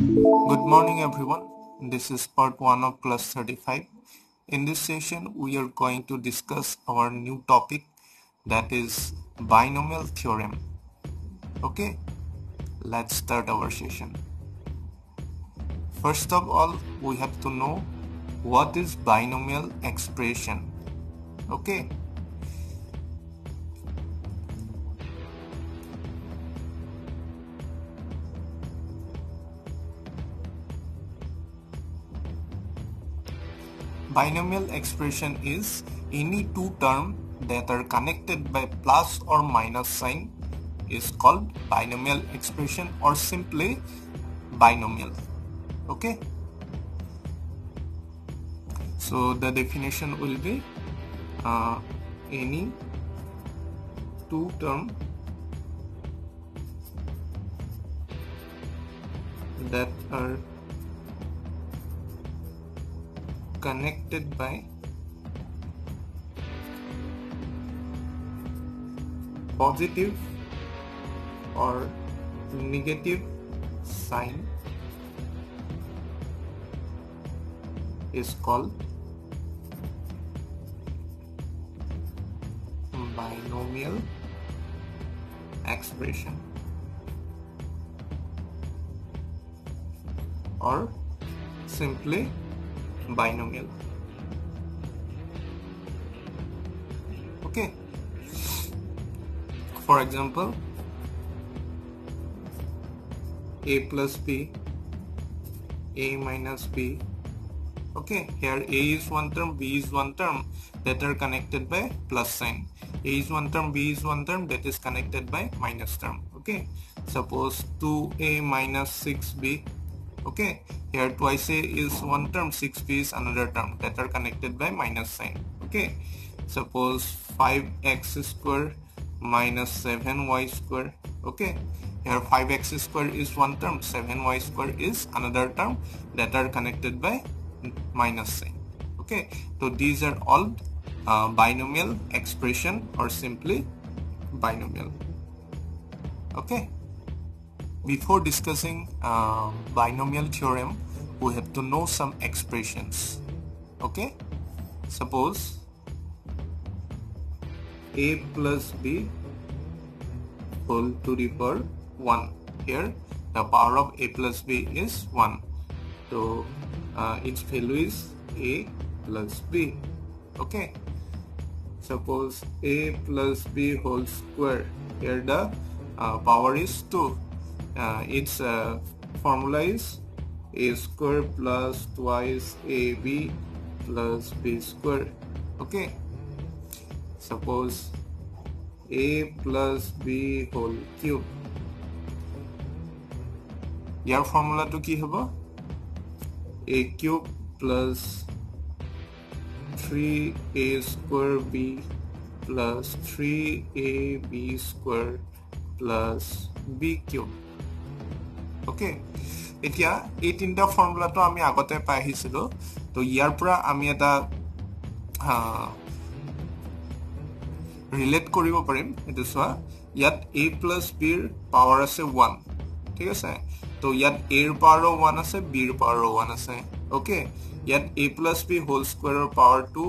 Good morning everyone. This is part 1 of class 35. In this session we are going to discuss our new topic that is binomial theorem. Okay, let's start our session. First of all we have to know what is binomial expression. Okay. Binomial expression is any two term that are connected by plus or minus sign is called binomial expression or simply binomial. Okay. So the definition will be uh, any two term that are connected by positive or negative sign is called binomial expression or simply binomial. Okay. For example a plus b a minus b. Okay here a is one term b is one term that are connected by plus sign. A is one term b is one term that is connected by minus term. Okay suppose 2a minus 6b okay here twice a is one term 6b is another term. That are connected by minus sign. Okay. Suppose 5x square minus 7y square. Okay. Here 5x square is one term 7y square is another term. That are connected by minus sign. Okay. So these are all uh, binomial expression or simply binomial. Okay before discussing uh, binomial theorem we have to know some expressions. Okay? Suppose a plus b whole to the power 1 here. The power of a plus b is 1 so uh, its value is a plus b. Okay? Suppose a plus b whole square. Here the uh, power is 2 uh, its uh, formula is a square plus twice ab plus b square okay suppose a plus b whole cube ইয়াৰ ফৰ্মুলাটো কি হ'ব a cube plus 3a square b plus 3ab square plus b cube okay এতিয়া এই তিনিটা ফৰ্মুলাটো আমি আগতে পাই আহিছিলোঁ। তো ইয়াৰ পৰা আমি এটা ৰিলেট কৰিব পাৰিম। এইটো চোৱা ইয়াত এ প্লাছ বিৰ পাৱাৰ আছে ওৱান ঠিক আছে? তো ইয়াত এৰ পাৱাৰো ওৱান আছে বিৰ পাৱাৰো ওৱান আছে অ'কে ইয়াত এ প্লাছ বি হোল স্কুৱেৰৰ পাৱাৰ টু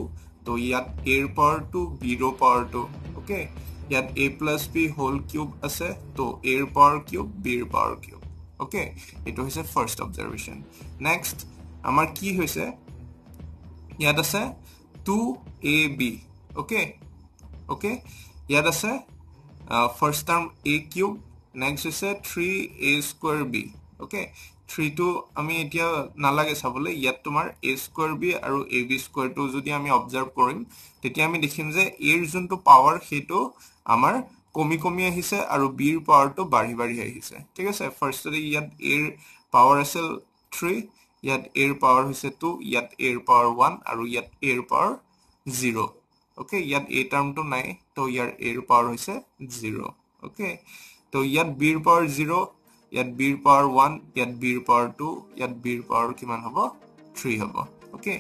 তো ইয়াত এৰ পাৱাৰ টু বিৰো পাৱাৰ টু অ'কে ইয়াত a plus b whole cube আছে তো এৰ পাৱাৰ কিউব বিৰ পাৱাৰ কিউব অ'কে এইটো হৈছে ফাৰ্ষ্ট অবজাৰ্ভেশ্যন নেক্সট আমাৰ কি হৈছে ইয়াত আছে? Two a b okay okay ইয়াত আছে? First term a cube next হৈছে three a square b okay থ্ৰীটো আমি এতিয়া নালাগে চাবলৈ ইয়াত তোমাৰ এ স্কুৱেৰ বি আৰু এ বি স্কুৱেৰটো যদি আমি অবজাৰ্ভ কৰিম তেতিয়া আমি দেখিম যে এৰ যোনটো পাৱাৰ সেইটো আমাৰ কমি কমি আহিছে আৰু বিৰ পাৱাৰটো বাঢ়ি বাঢ়ি আহিছে। ঠিক আছে? ফাৰ্ষ্টতে ইয়াত এৰ পাৱাৰ আছিল থ্ৰী ইয়াত এৰ পাৱাৰ হৈছে টু ইয়াত এৰ পাৱাৰ ওৱান আৰু ইয়াত এৰ পাৱাৰ জিৰ' অ'কে ইয়াত এ টাৰ্মটো নাই তো ইয়াৰ এৰ পাৱাৰ হৈছে জিৰ' অ'কে তো ইয়াত বিৰ পাৱাৰ জিৰ' ইয়াত বিৰ পাৱাৰ ওৱান ইয়াত বিৰ পাৱাৰ টু ইয়াত বিৰ পাৱাৰ কিমান হ'ব? থ্ৰী হ'ব। অ'কে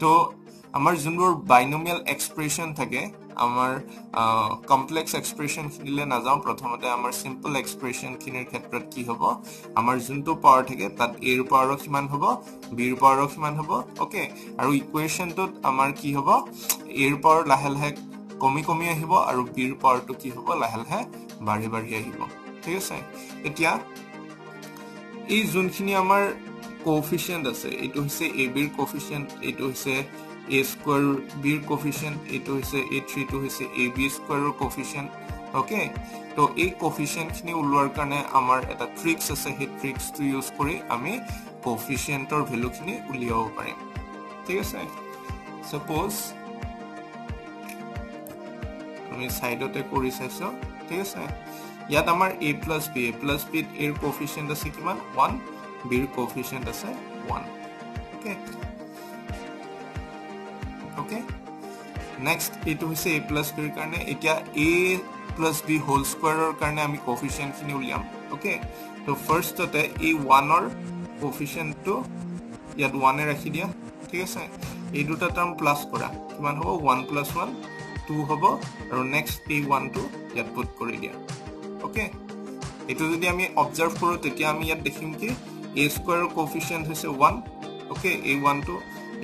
তো আমাৰ যোনবোৰ বাইনমিয়েল এক্সপ্ৰেশ্যন থাকে আমাৰ কমপ্লেক্স এক্সপ্ৰেশ্যনখিনিলৈ নাযাওঁ প্ৰথমতে আমাৰ চিম্পল এক্সপ্ৰেশ্যনখিনিৰ ক্ষেত্ৰত কি হ'ব? আমাৰ যোনটো পাৱাৰ থাকে তাত এৰ পাৱাৰো কিমান হ'ব? বিৰ পাৱাৰো কিমান হ'ব? অ'কে আৰু ইকুৱেশ্যনটোত আমাৰ কি হ'ব? এৰ পাৱাৰ লাহে লাহে কমি কমি আহিব আৰু বিৰ পাৱাৰটো কি হ'ব? লাহে লাহে বাঢ়ি বাঢ়ি আহিব। ঠিক আছে? এতিয়া এই যোনখিনি আমাৰ কফিচিয়েণ্ট আছে এইটো হৈছে এ বিৰ কফিচিয়েণ্ট এইটো হৈছে এ স্কুৱাৰ বিৰ কফিচিয়েণ্ট এইটো হৈছে এ থ্ৰীটো হৈছে এ বি স্কুৱাৰৰ কফিচিয়েণ্ট অ'কে তো এই কফিচিয়েণ্টখিনি ওলোৱাৰ কাৰণে আমাৰ এটা ট্ৰিক্স আছে সেই ট্ৰিক্সটো ইউজ কৰি আমি কফিচিয়েণ্টৰ ভেলুখিনি উলিয়াব পাৰিম। ঠিক আছে? চাপ'জ আমি চাইডতে কৰি চাইছোঁ ঠিক আছে? ইয়াত আমাৰ a plus b a plus বিত এৰ কফিচিয়েণ্ট আছে কিমান? ওৱান বিৰ কফিচিয়েণ্ট আছে ওৱান অ'কে অ'কে নেক্সট এইটো হৈছে এ প্লাছ বিৰ কাৰণে এতিয়া এ প্লাছ বি হোল স্কুৱাৰৰ কাৰণে আমি কফিচিয়েণ্টখিনি উলিয়াম। অ'কে ত' ফাৰ্ষ্টতে এই ওৱানৰ কফিচিয়েণ্টটো ইয়াত ওৱানে ৰাখি দিয়া। ঠিক আছে? এই দুটা টাৰ্ম প্লাছ কৰা। কিমান হ'ব? ওৱান প্লাছ ওৱান টু হ'ব। আৰু নেক্সট এই ওৱানটো ইয়াত পুট কৰি দিয়া। অ'কে এইটো যদি আমি অবজাৰ্ভ কৰোঁ তেতিয়া আমি ইয়াত দেখিম কি এ স্কুৱাৰৰ কফিচিয়েণ্ট হৈছে ওৱান অ'কে এই ওৱানটো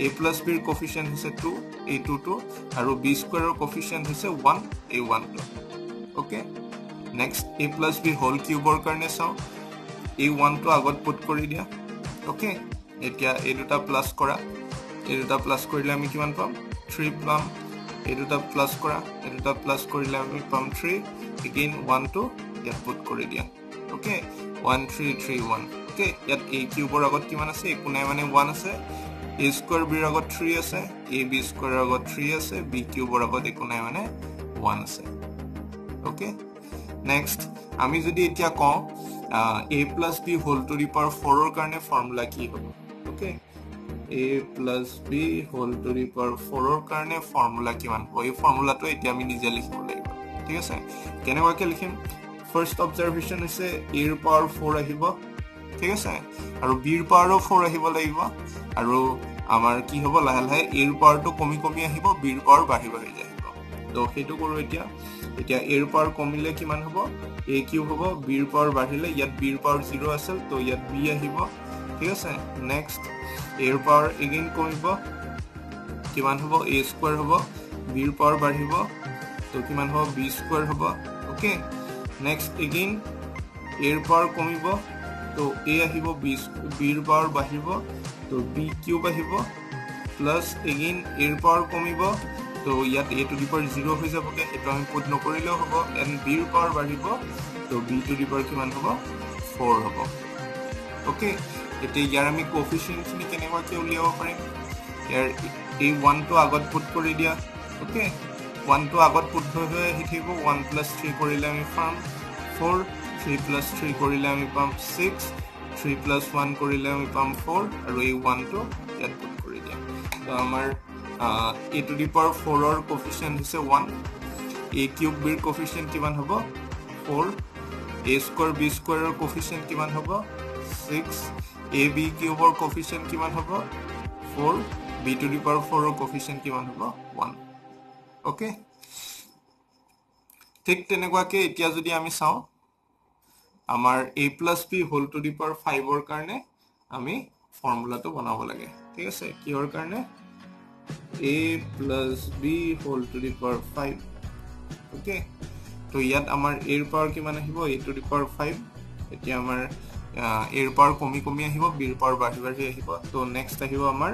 এ প্লাছ বিৰ কফিচিয়েণ্ট হৈছে টু এই টুটো আৰু বি স্কুৱাৰৰ কফিচিয়েণ্ট হৈছে ওৱান এই ওৱানটো okay next a plus b whole কিউবৰ কাৰণে চাওঁ। এই ওৱানটো আগত পুট কৰি দিয়া। অ'কে এতিয়া এই দুটা প্লাছ কৰা। এই দুটা প্লাছ কৰিলে আমি কিমান পাম? থ্ৰী পাম। এই দুটা প্লাছ কৰা। এই দুটা প্লাছ কৰিলে আমি পাম থ্ৰী এগেইন ওৱানটো ইয়াত পুট কৰি দিয়া। Okay one three three one okay ইয়াত এ কিউবৰ আগত কিমান আছে? একো নাই মানে ওৱান আছে। এ স্কুৱাৰ বিৰ আগত থ্ৰী আছে এ বি স্কুৱাৰৰ আগত থ্ৰী আছে বি কিউবৰ আগত একো নাই মানে ওৱান আছে। অ'কে নেক্সট আমি যদি এতিয়া কওঁ a plus b whole to the power ফ'ৰৰ কাৰণে ফৰ্মুলা কি হ'ব? Okay a plus b whole to the power ফ'ৰৰ কাৰণে ফৰ্মুলা কিমান হ'ব? এই ফৰ্মুলাটো এতিয়া আমি নিজে লিখিব লাগিব। ঠিক আছে? কেনেকুৱাকৈ লিখিম? ফাৰ্ষ্ট অবজাৰ্ভেশ্যন হৈছে এৰ পাৱাৰ ফ'ৰ আহিব ঠিক আছে? আৰু বিৰ পাৱাৰো ফ'ৰ আহিব লাগিব। আৰু আমাৰ কি হ'ব লাহে লাহে এৰ পাৱাৰটো কমি কমি আহিব বিৰ পাৱাৰ বাঢ়ি বাঢ়ি আহিব তো সেইটো কৰোঁ এতিয়া। এতিয়া এৰ পাৱাৰ কমিলে কিমান হ'ব? এ কিউ হ'ব বিৰ পাৱাৰ বাঢ়িলে ইয়াত বিৰ পাৱাৰ জিৰ' আছিল তো ইয়াত বি আহিব। ঠিক আছে? নেক্সট এৰ পাৱাৰ এগেইন কমিব কিমান হ'ব? এ স্কুৱাৰ হ'ব। বিৰ পাৱাৰ বাঢ়িব। তো কিমান হ'ব? বি স্কুৱাৰ হ'ব। অ'কে নেক্সট এগেইন এৰ পাৱাৰ কমিব। তো এ আহিব বি বিৰ পাৱাৰ বাঢ়িব তো বি কিউব আহিব প্লাছ এগেইন এৰ পাৱাৰ কমিব তো ইয়াত a to the power zero' হৈ যাবগৈ সেইটো আমি পুট নকৰিলেও হ'ব এণ্ড বিৰ পাৱাৰ বাঢ়িব তো বি টু দি পাৱাৰ কিমান হ'ব? ফ'ৰ হ'ব। অ'কে এতিয়া ইয়াৰ আমি কফিচিয়েণ্টখিনি কেনেকুৱাকৈ উলিয়াব পাৰিম? ইয়াৰ এই ওৱানটো আগত পুট কৰি দিয়া অ'কে ওৱানটো আগত পুট হৈ হৈ আহি থাকিব ওৱান প্লাছ থ্ৰী কৰিলে আমি পাম ফ'ৰ থ্ৰী প্লাছ থ্ৰী কৰিলে আমি পাম ছিক্স থ্ৰী প্লাছ ওৱান কৰিলে আমি পাম ফ'ৰ আৰু এই ওৱানটো ইয়াত পুট কৰি দিয়া তো আমাৰ এ টু দি পাৱাৰ ফ'ৰৰ কফিচিয়েণ্ট হৈছে ওৱান এ কিউব বিৰ কফিচিয়েণ্ট কিমান হ'ব? ফ'ৰ এ স্কুৱাৰ বি স্কুৱাৰৰ কফিচিয়েণ্ট কিমান হ'ব? ছিক্স এ বি কিউবৰ কফিচিয়েণ্ট কিমান হ'ব? Four b to the power ফ'ৰৰ coefficient কিমান হ'ব? ওৱান অ'কে ঠিক তেনেকুৱাকৈ এতিয়া যদি আমি চাওঁ আমাৰ a plus b whole to the power ফাইভৰ কাৰণে আমি ফৰ্মুলাটো বনাব লাগে। ঠিক আছে? কিহৰ কাৰণে? A plus b whole to the power five okay তো ইয়াত আমাৰ এৰ পাৱাৰ কিমান আহিব? A to the power five এতিয়া আমাৰ এৰ পাৱাৰ কমি কমি আহিব বিৰ পাৱাৰ বাঢ়ি বাঢ়ি আহিব। তো নেক্সট আহিব আমাৰ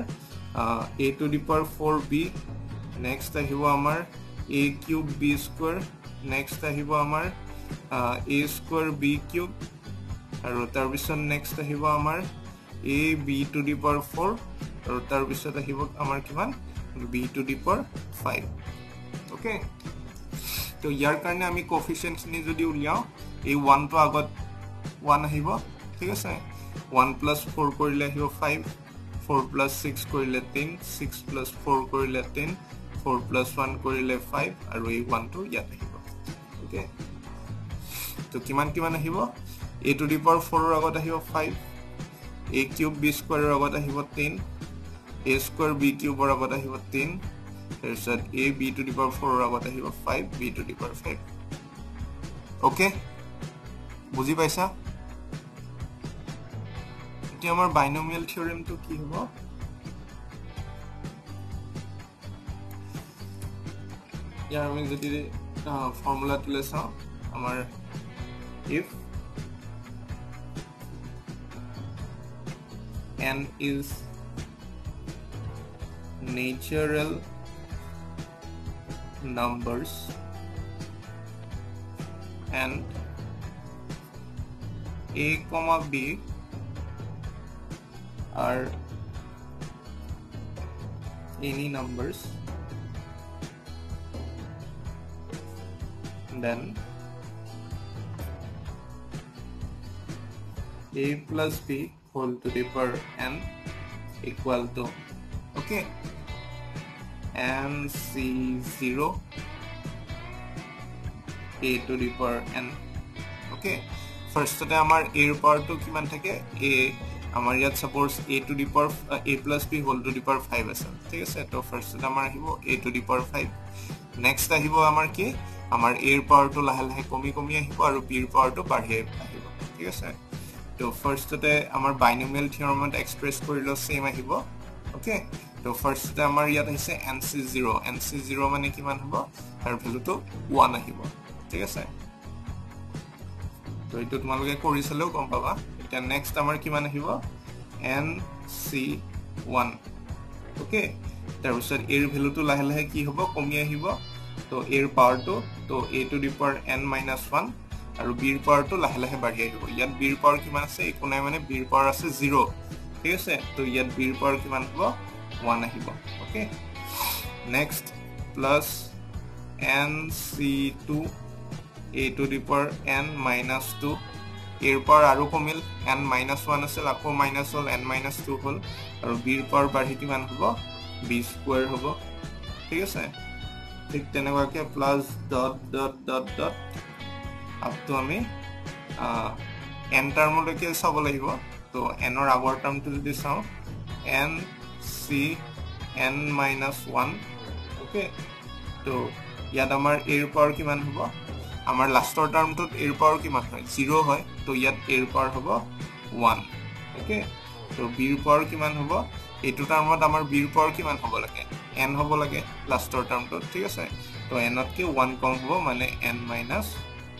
a to the power four b next আহিব আমাৰ a cube b square next আহিব আমাৰ এ স্কুৱাৰ বি কিউব আৰু তাৰপিছত নেক্সট আহিব আমাৰ a b to the power four আৰু তাৰপিছত আহিব আমাৰ কিমান? B to the power five okay তো ইয়াৰ কাৰণে আমি কফিচিয়েণ্টখিনি যদি উলিয়াওঁ এই ওৱানটো আগত ওৱান আহিব ঠিক আছে? ওৱান প্লাছ ফ'ৰ কৰিলে আহিব ফাইভ ফ'ৰ প্লাছ ছিক্স কৰিলে টেন ছিক্স প্লাছ ফ'ৰ কৰিলে টেন ফ'ৰ প্লাছ ওৱান কৰিলে ফাইভ আৰু এই ওৱানটো ইয়াত আহিব। অ'কে তো কিমান কিমান আহিব? এ টু দি পাৱাৰ ফ'ৰৰ আগত আহিব ফাইভ এ কিউব বি স্কুৱাৰৰ আগত আহিব টেন এ স্কুৱাৰ বি কিউবৰ আগত আহিব টেন তাৰপিছত a b to the power ফ'ৰৰ আগত আহিব five b to the power five okay বুজি পাইছা? এতিয়া আমাৰ বাইনমিয়েল থিয়ৰিমটো কি হ'ব? ইয়াৰ আমি যদি ফৰ্মুলাটোলৈ চাওঁ আমাৰ if n is natural numbers and a comma b are any numbers then a plus b whole to the power n equal to okay and c0 a to the power n okay ফাৰ্ষ্টতে আমাৰ এৰ পাৱাৰটো কিমান থাকে? এ আমাৰ ইয়াত suppose a to the power a plus b whole to the power five আছে ঠিক আছে? তো ফাৰ্ষ্টতে আমাৰ আহিব a to the power five next আহিব আমাৰ কি? আমাৰ এৰ পাৱাৰটো লাহে লাহে কমি কমি আহিব আৰু বিৰ পাৱাৰটো বাঢ়ি আহিব ঠিক আছে? তো ফাৰ্ষ্টতে আমাৰ বাইনমিয়েল থিয়ৰমত এক্সপ্ৰেছ কৰিলেও ছেইম আহিব অ'কে তো ফাৰ্ষ্টতে আমাৰ ইয়াত আহিছে n c zero' n c zero' মানে কিমান হ'ব? তাৰ ভেলুটো ওৱান আহিব ঠিক আছে? তো এইটো তোমালোকে কৰি চালেও গম পাবা। এতিয়া নেক্সট আমাৰ কিমান আহিব? এন চি ওৱান অ'কে তাৰপিছত এৰ ভেলুটো লাহে লাহে কি হ'ব? কমি আহিব। তো এৰ পাৱাৰটো তো a to the power n minus one আৰু বিৰ পাৱাৰটো লাহে লাহে বাঢ়ি আহিব। ইয়াত বিৰ পাৱাৰ কিমান আছে একো নাই মানে বিৰ পাৱাৰ আছে জিৰ' ঠিক আছে? তো ইয়াত বিৰ পাৱাৰ কিমান হ'ব? ওৱান আহিব। Okay next plus n c two a to the power n minus two এৰ পাৱাৰ আৰু কমিল। এন মাইনাছ ওৱান আছিল আকৌ মাইনাছ হ'ল এন মাইনাছ টু হ'ল। আৰু বিৰ পাৱাৰ বাঢ়ি কিমান হ'ব? বি স্কুৱেৰ হ'ব। ঠিক আছে? ঠিক তেনেকুৱাকৈ plus dot dot dot dot আপটো আমি এন টাৰ্মলৈকে চাব লাগিব। তো এনৰ আগৰ টাৰ্মটো যদি চাওঁ n c n minus one okay তো ইয়াত আমাৰ এৰ পাৱাৰ কিমান হ'ব? আমাৰ লাষ্টৰ টাৰ্মটোত এৰ পাৱাৰ কিমান হয়? জিৰ' হয়। তো ইয়াত এৰ পাৱাৰ হ'ব ওৱান অ'কে তো বিৰ পাৱাৰ কিমান হ'ব? এইটো টাৰ্মত আমাৰ বিৰ পাৱাৰ কিমান হ'ব লাগে? এন হ'ব লাগে লাষ্টৰ টাৰ্মটোত ঠিক আছে? তো এনতকৈ ওৱান কম হ'ব মানে এন মাইনাছ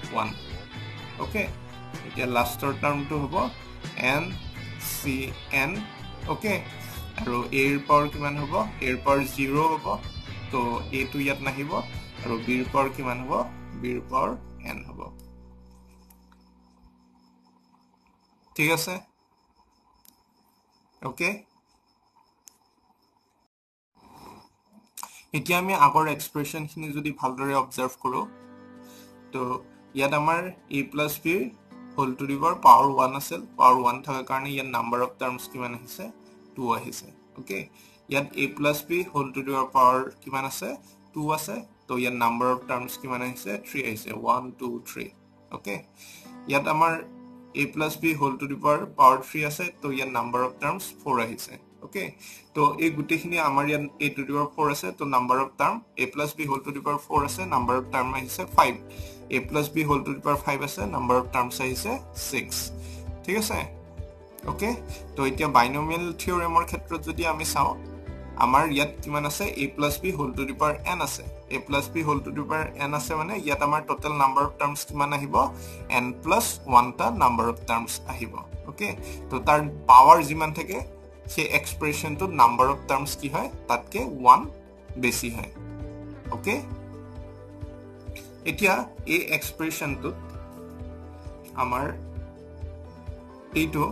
ওৱান অ'কে এতিয়া লাষ্টৰ টাৰ্মটো হ'ব এন চি এন অ'কে আৰু এৰ পাৱাৰ কিমান হ'ব? এৰ পাৱাৰ জিৰ' হ'ব তো এইটো ইয়াত নাহিব আৰু বিৰ পাৱাৰ কিমান হ'ব? বিৰ পাৱাৰ এন হ'ব। ঠিক আছে? অ'কে এতিয়া আমি আগৰ এক্সপ্ৰেশ্যনখিনি যদি ভালদৰে অবজাৰ্ভ কৰোঁ তো ইয়াত আমাৰ এ প্লাছ বিৰ হোল টু দিবৰ পাৱাৰ ওৱান আছিল। পাৱাৰ ওৱান থকাৰ কাৰণে ইয়াত নাম্বাৰ অফ টাৰ্মছ কিমান আহিছে? টু আহিছে। অ'কে ইয়াত a plus b whole to দিবৰ পাৱাৰ কিমান আছে? টু আছে। তো ইয়াত নাম্বাৰ অফ টাৰ্মছ কিমান আহিছে? থ্ৰী আহিছে। ওৱান টু থ্ৰী অ'কে ইয়াত আমাৰ a plus b whole to দিবৰ পাৱাৰ থ্ৰী আছে। তো ইয়াত নাম্বাৰ অফ টাৰ্মছ ফ'ৰ আহিছে। অ'কে তো এই গোটেইখিনি আমাৰ ইয়াত এ টু দিবৰ ফ'ৰ আছে। তো number of term a plus b whole to দিবৰ ফ'ৰ আছে। নাম্বাৰ অফ টাৰ্ম আহিছে five a plus b whole to দিবৰ ফাইভ আছে নাম্বাৰ অফ টাৰ্মছ আহিছে ছিক্স ঠিক আছে? অ'কে তো এতিয়া বাইনমিয়েল থিয়ৰেমৰ ক্ষেত্ৰত যদি আমি চাওঁ আমাৰ ইয়াত কিমান আছে? A plus b whole to the power n আছে। A plus b whole to the power n আছে মানে ইয়াত আমাৰ টোটেল নাম্বাৰ অফ টাৰ্মছ কিমান আহিব? এন প্লাছ ওৱানটা নাম্বাৰ অফ টাৰ্মছ আহিব। অ'কে তো তাৰ পাৱাৰ যিমান থাকে সেই এক্সপ্ৰেশ্যনটোত নাম্বাৰ অফ টাৰ্মছ কি হয়? তাতকৈ ওৱান বেছি হয়। অ'কে এতিয়া এই এক্সপ্ৰেশ্যনটোত আমাৰ এইটো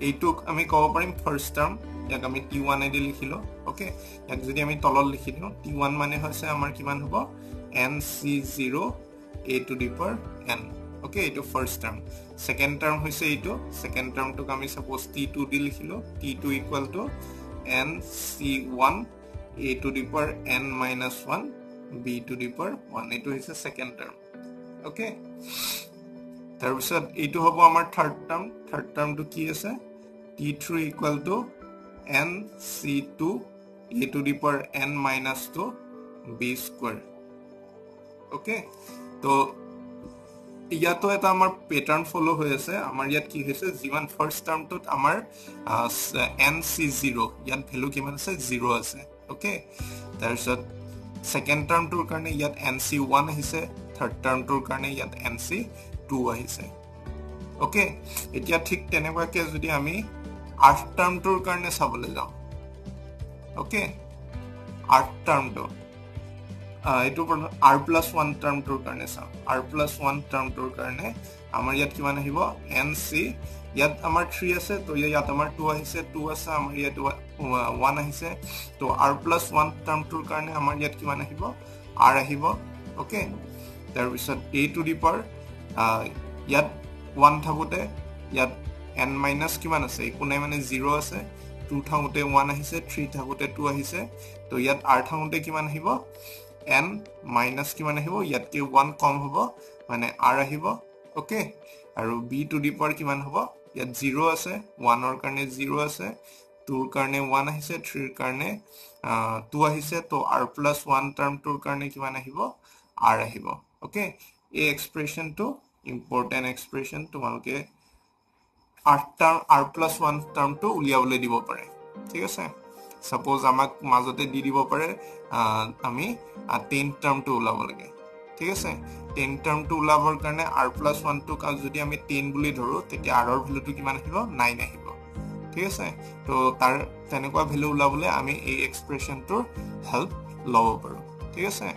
এইটোক আমি ক'ব পাৰিম ফাৰ্ষ্ট টাৰ্ম ইয়াক আমি টি ওৱানেদি লিখিলোঁ অ'কে ইয়াক যদি আমি তলত লিখি দিওঁ টি ওৱান মানে হৈছে আমাৰ কিমান হ'ব? N C zero' A to the power N okay এইটো ফাৰ্ষ্ট টাৰ্ম ছেকেণ্ড টাৰ্ম হৈছে এইটো ছেকেণ্ড টাৰ্মটোক আমি ছাপ'জ টি টু দি লিখিলোঁ t two equal to n c one a to the power n minus one b to the power one এইটো হৈছে তাৰপিছত এইটো হ'ব আমাৰ থাৰ্ড টাৰ্ম থাৰ্ড টাৰ্মটো কি আছে t three equal to n c two a to the power n minus two b square okay তো ইয়াতো এটা আমাৰ পেটাৰ্ণ ফ'ল' হৈ আছে আমাৰ ইয়াত কি হৈছে যিমান ফাৰ্ষ্ট টাৰ্মটোত আমাৰ ইয়াত ভেলু কিমান আছে জিৰ' আছে তাৰপিছত ছেকেণ্ড টাৰ্মটোৰ কাৰণে ইয়াত এন চি ওৱান আহিছে থাৰ্ড টাৰ্মটোৰ কাৰণে ইয়াত এন চি টু আহিছে। অ'কে এতিয়া ঠিক তেনেকুৱাকে যদি আমি আৰ্থ টাৰ্মটোৰ কাৰণে চাবলৈ যাওঁ। অ'কে আৰ্থ টাৰ্মটো এইটো আৰ প্লাছ ওৱান টাৰ্মটোৰ কাৰণে চাওঁ। আৰ প্লাছ ওৱান টাৰ্মটোৰ কাৰণে আমাৰ ইয়াত কিমান আহিব? এন চি ইয়াত আমাৰ থ্ৰী আছে তো ইয়াত আমাৰ টু আহিছে টু আছে আমাৰ ইয়াত ওৱান আহিছে। তো আৰ প্লাছ ওৱান টাৰ্মটোৰ কাৰণে আমাৰ ইয়াত কিমান আহিব? আৰ আহিব অ'কে তাৰপিছত এ টু দি পাৰ ইয়াত ওৱান থাকোঁতে ইয়াত এন মাইনাছ কিমান আছে? একো নাই মানে জিৰ' আছে। টু থাকোঁতে ওৱান আহিছে থ্ৰী থাকোঁতে টু আহিছে। তো ইয়াত আৰ থাকোঁতে কিমান আহিব? এন মাইনাছ কিমান আহিব? ইয়াতকৈ ওৱান কম হ'ব মানে আৰ আহিব অ'কে আৰু বি টু ডি পাৰ কিমান হ'ব? ইয়াত জিৰ' আছে ওৱানৰ কাৰণে জিৰ' আছে। টুৰ কাৰণে ওৱান আহিছে থ্ৰীৰ কাৰণে টু আহিছে তো আৰ প্লাছ ওৱান টাৰ্মটোৰ কাৰণে কিমান আহিব? আৰ আহিব অ'কে এই এক্সপ্ৰেশ্যনটো ইম্পৰ্টেণ্ট এক্সপ্ৰেশ্যন তোমালোকে আঠ টাৰ্ম আৰ প্লাছ ওৱান টাৰ্মটো উলিয়াবলৈ দিব পাৰে ঠিক আছে? ছাপ'জ আমাক মাজতে দি দিব পাৰে আমি টেন টাৰ্মটো ওলাব লাগে ঠিক আছে? টেন টাৰ্মটো ওলাবৰ কাৰণে আৰ প্লাছ ওৱানটোক যদি আমি টেন বুলি ধৰোঁ তেতিয়া আৰৰ ভেলুটো কিমান আহিব? নাইন আহিব ঠিক আছে? তো তাৰ তেনেকুৱা ভেলু ওলাবলৈ আমি এই এক্সপ্ৰেশ্যনটোৰ হেল্প ল'ব পাৰোঁ ঠিক আছে?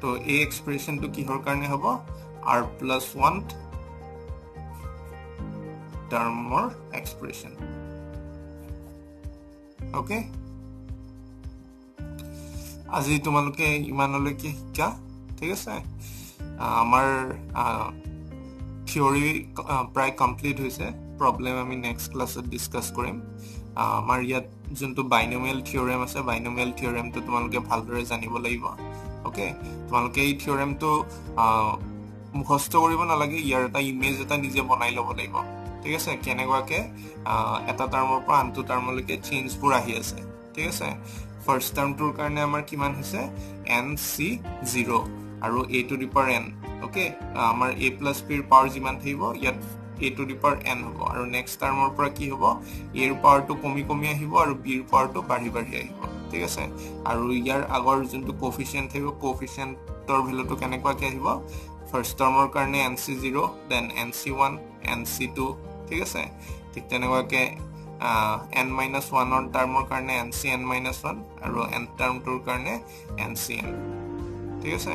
তো এই এক্সপ্ৰেশ্যনটো কিহৰ কাৰণে হ'ব? আৰ প্লাছ ওৱান টাৰ্মৰ এক্সপ্ৰেশ্যন অ'কে আজি তোমালোকে ইমানলৈকে শিকা ঠিক আছে? আমাৰ থিয়ৰী প্ৰায় কমপ্লিট হৈছে। প্ৰব্লেম আমি নেক্সট ক্লাছত ডিছকাছ কৰিম। আমাৰ ইয়াত যোনটো বাইনমিয়েল থিয়ৰেম আছে বাইনমিয়েল থিয়ৰেমটো তোমালোকে ভালদৰে জানিব লাগিব। অ'কে তোমালোকে এই থিয়ৰেমটো মুখস্থ কৰিব নালাগে ইয়াৰ এটা ইমেজ এটা নিজে বনাই ল'ব লাগিব। ঠিক আছে? কেনেকুৱাকে এটা টাৰ্মৰ পৰা আনটো টাৰ্মলৈকে চেঞ্জবোৰ আহি আছে। ঠিক আছে? ফাৰ্ষ্ট টাৰ্মটোৰ কাৰণে আমাৰ কিমান হৈছে? এন চি জিৰ' আৰু a to the power n okay আমাৰ এ প্লাছ পিৰ পাৱাৰ যিমান থাকিব ইয়াত a to the power n হ'ব। আৰু নেক্সট টাৰ্মৰ পৰা কি হ'ব? এৰ পাৱাৰটো কমি কমি আহিব আৰু বিৰ পাৱাৰটো বাঢ়ি বাঢ়ি আহিব। ঠিক আছে? আৰু ইয়াৰ আগৰ যোনটো কফিচিয়েণ্ট থাকিব কফিচিয়েণ্টৰ ভেলুটো কেনেকুৱাকৈ আহিব? ফাৰ্ষ্ট টাৰ্মৰ কাৰণে n c zero' then n c one n c two ঠিক আছে? ঠিক তেনেকুৱাকৈ এন মাইনাছ ওৱানৰ টাৰ্মৰ কাৰণে n c n minus one আৰু এন টাৰ্মটোৰ কাৰণে এন চি এন ঠিক আছে?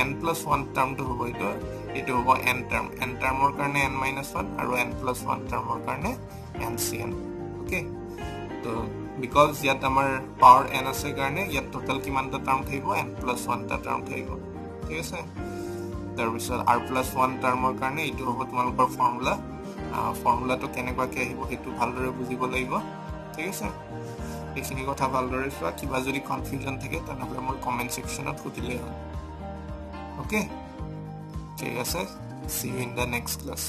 এন প্লাছ ওৱান টাৰ্মটো হ'ব এইটো এইটো হ'ব এন টাৰ্ম এন টাৰ্মৰ কাৰণে এন মাইনাছ ওৱান আৰু এন প্লাছ ওৱান টাৰ্মৰ কাৰণে এন চি এন অ'কে তো বিকজ ইয়াত আমাৰ পাৱাৰ এন আছে কাৰণে ইয়াত টোটেল কিমানটা টাৰ্ম থাকিব? এন প্লাছ ওৱানটা টাৰ্ম থাকিব ঠিক আছে? তাৰপিছত আৰ প্লাছ ওৱান টাৰ্মৰ কাৰণে এইটো হ'ব তোমালোকৰ ফৰ্মুলা ফৰ্মুলাটো কেনেকুৱাকৈ আহিব সেইটো ভালদৰে বুজিব লাগিব ঠিক আছে? এইখিনি কথা ভালদৰে চোৱা কিবা যদি কনফিউজন থাকে তেনেহ'লে মোৰ কমেণ্ট ছেকশ্যনত সুধিলেই হ'ল অ'কে ঠিক আছে see you in the next class